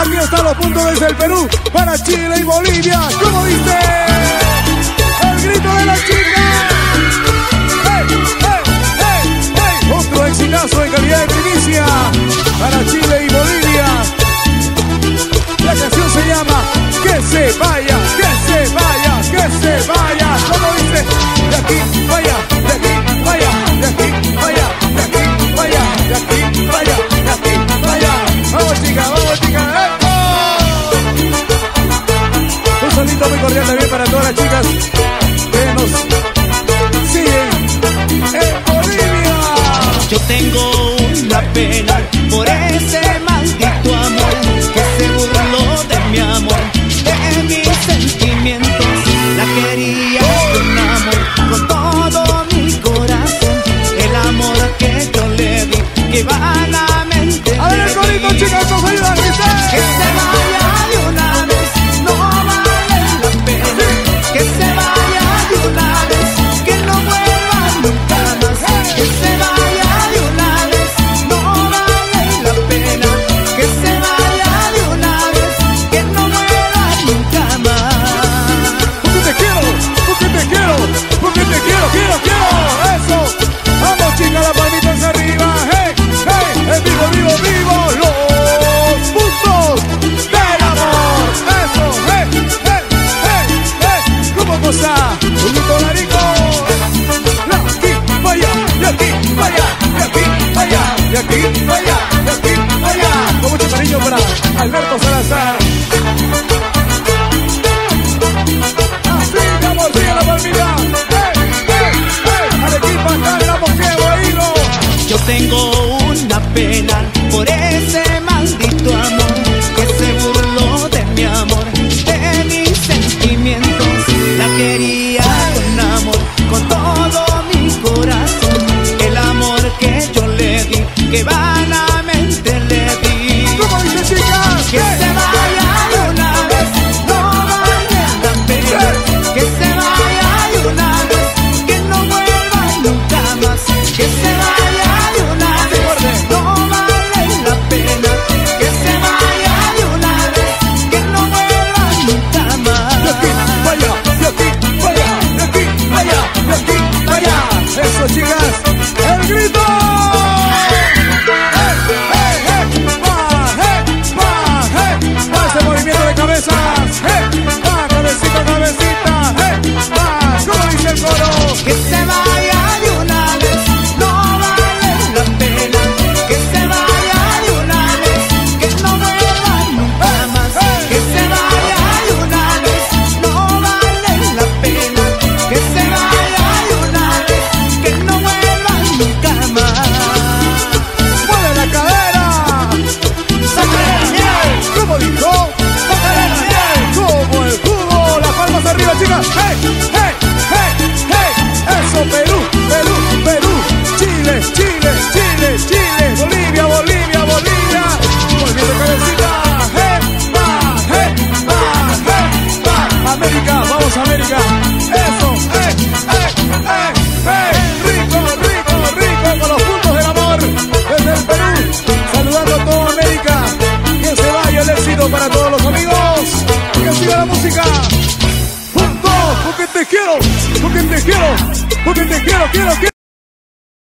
Aquí están los puntos desde el Perú para Chile y Bolivia. ¿Cómo dice? El grito de la chica. para todas las chicas que nos siguen en Bolivia. Yo tengo una pena por ese maldito amor que se burló de mi amor, de mis sentimientos. La quería con amor, con todo mi corazón, el amor que yo le di, que vanamente. A el corito, chicas, allá, juguito marico. De aquí para allá, de aquí para allá, de aquí para allá, de aquí. Con para Alberto Salazar. Así, la Yo tengo una pena por ese quiero, porque te quiero, quiero, quiero.